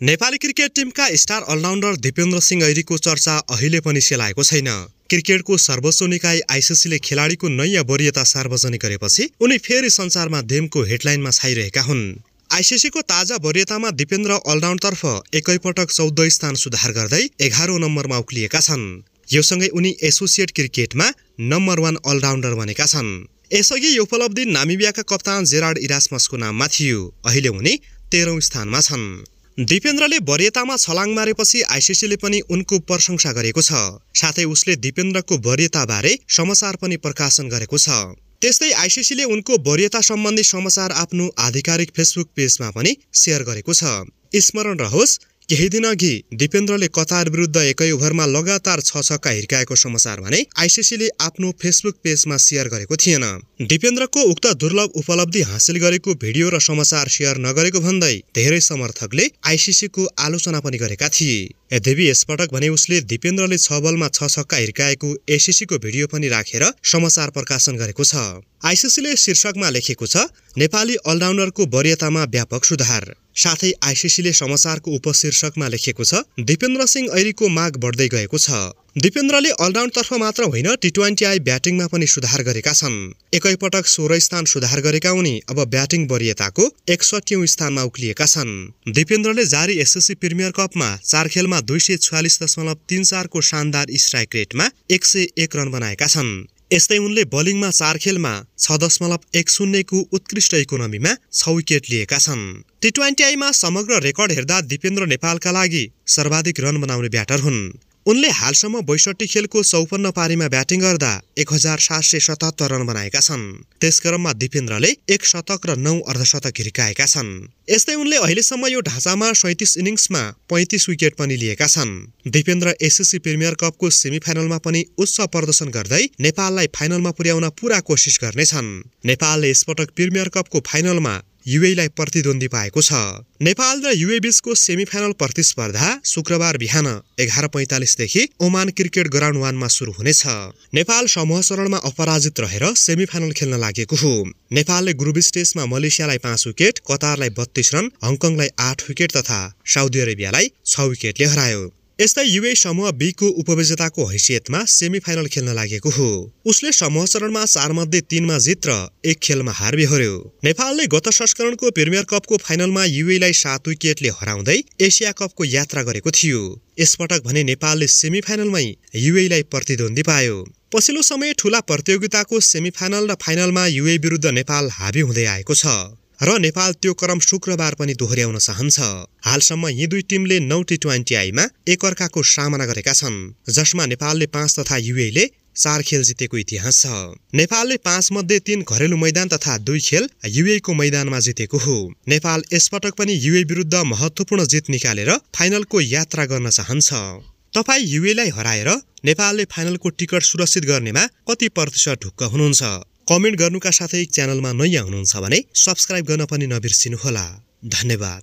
Nepali cricket टिमका star allrounder Dipendra Singh ऐरीको चर्चा अहिले पनि सेलाएको छैन। क्रिकेटको सर्वोच्च निकाय आइसिसीले खेलाडीको नयाँ वरियता सार्वजनिक गरेपछि उनी फेरि सञ्चार माध्यमको हेडलाइनमा छाइरहेका हुन्। आइसिसीको ताजा वरियतामा दिपेन्द्र अलराउन्डतर्फ एकैपटक चौध स्थान सुधार गर्दै एघारौँ नम्बरमा उक्लिएका छन्। यो सँगै उनी एसोसिएट क्रिकेटमा नम्बर वान अलराउन्डर बनेका छन्। यसअघि यो उपलब्धि नामिबियाका कप्तान जेराड इरासमसको नाममा थियो। अहिले उनी तेह्रौँ स्थानमा छन्। दिपेन्द्रले वरियतामा छलाङ मारेपछि आइसिसीले पनि उनको प्रशंसा गरेको छ। साथै उसले दिपेन्द्रको वरियताबारे समाचार पनि प्रकाशन गरेको छ। त्यस्तै आइसिसीले उनको वरियता सम्बन्धी समाचार आफ्नो आधिकारिक फेसबुक पेजमा पनि सेयर गरेको छ। स्मरण रहोस् केही दिन अघि दिपेन्द्रले कतार विरुद्ध एकै ओभरमा लगातार छ छक्का हिर्काएको समाचार भने आइसिसीले आफ्नो फेसबुक पेजमा सेयर गरेको थिएन। दिपेन्द्रको उक्त दुर्लभ उपलब्धि हासिल गरेको भिडियो र समाचार सेयर नगरेको भन्दै धेरै समर्थकले आइसिसीको आलोचना पनि गरेका थिए। यद्यपि यसपटक भने उसले दिपेन्द्रले छ बलमा छ छक्का हिर्काएको एसिसीको भिडियो पनि राखेर समाचार प्रकाशन गरेको छ। आइसिसीले शीर्षकमा लेखेको छ नेपाली अलराउन्डरको वरियतामा व्यापक सुधार। साथै आइसिसीले समाचारको उपशीर्षकमा लेखेको छ दिपेन्द्र सिंह ऐरीको माग बढ्दै गएको छ। दिपेन्द्रले अलराउन्डतर्फ मात्र होइन टी ट्वेन्टी आई ब्याटिङमा पनि सुधार गरेका छन्। एकैपटक सोह्र स्थान सुधार गरेका उनी अब ब्याटिङ वरियताको एकसठी स्थानमा उक्लिएका छन्। दिपेन्द्रले जारी एसएससी प्रिमियर कपमा चार खेलमा दुई सय छयालिस दशमलव तिन चारको शानदार स्ट्राइक रेटमा एक सय एक रन बनाएका छन्। यस्तै उनले बलिङमा चार खेलमा छ दशमलव एक शून्यको उत्कृष्ट इकोनोमीमा छ विकेट लिएका छन्। टी ट्वेन्टी आईमा समग्र रेकर्ड हेर्दा दिपेन्द्र नेपालका लागि सर्वाधिक रन बनाउने ब्याटर हुन्। उनले हालसम्म बैसठी खेलको चौपन्न पारीमा ब्याटिङ गर्दा एक हजार सात सय सतहत्तर रन बनाएका छन्। त्यसक्रममा दिपेन्द्रले एक शतक र नौ अर्धशतक हिर्काएका छन्। यस्तै उनले अहिलेसम्म यो ढाँचामा सैतिस इनिङ्समा पैँतिस विकेट पनि लिएका छन्। दिपेन्द्र एसएससी प्रिमियर कपको सेमिफाइनलमा पनि उच्च प्रदर्शन गर्दै नेपाललाई फाइनलमा पुर्याउन पूरा कोसिस गर्नेछन्। नेपालले यसपटक प्रिमियर कपको फाइनलमा युएलाई प्रतिद्वन्दी पाएको छ। नेपाल र युए बीचको सेमिफाइनल प्रतिस्पर्धा शुक्रबार बिहान एघार पैँतालिसदेखि ओमान क्रिकेट ग्राउन्ड वानमा सुरु हुनेछ। नेपाल समूह चरणमा अपराजित रहेर सेमिफाइनल खेल्न लागेको हो। नेपालले ग्रुप स्टेजमा मलेसियालाई पाँच विकेट कतारलाई बत्तीस रन हङकङलाई आठ विकेट तथा साउदी अरेबियालाई छ विकेटले हरायो यस्तै युए समूह बीको उपविजेताको हैसियतमा सेमी फाइनल खेल्न लागेको हो। उसले समूह चरणमा चार मध्ये तीनमा जित र एक खेलमा हार बेहोर्यो नेपालले गत संस्करणको प्रिमियर कपको फाइनलमा युएलाई सात विकेटले हराउँदै एसिया कपको यात्रा गरेको थियो। यसपटक भने नेपालले सेमी फाइनलमै युएलाई प्रतिद्वन्दी पायो। पछिल्लो समय ठूला प्रतियोगिताको सेमिफाइनल र फाइनलमा युए विरुद्ध नेपाल हाबी हुँदै आएको छ। र नेपाल त्यो क्रम शुक्रबार पनि दोहोऱ्याउन चाहन्छ। हालसम्म यी दुई टिमले नौ टी ट्वेन्टी आईमा एकअर्काको सामना गरेका छन् जसमा नेपालले पाँच तथा युएले चार खेल जितेको इतिहास छ। नेपालले पाँच मध्ये तीन घरेलु मैदान तथा दुई खेल युएको मैदानमा जितेको हो। नेपाल यसपटक पनि युए विरुद्ध महत्वपूर्ण जित निकालेर फाइनलको यात्रा गर्न चाहन्छ। तपाईँ युएलाई हराएर नेपालले फाइनलको टिकट सुरक्षित गर्नेमा कति प्रतिशत ढुक्क हुनुहुन्छ? कमेन्ट गर्नुका साथै च्यानलमा नयाँ हुनुहुन्छ भने सब्सक्राइब गर्न पनि नबिर्सिनुहोला। धन्यवाद।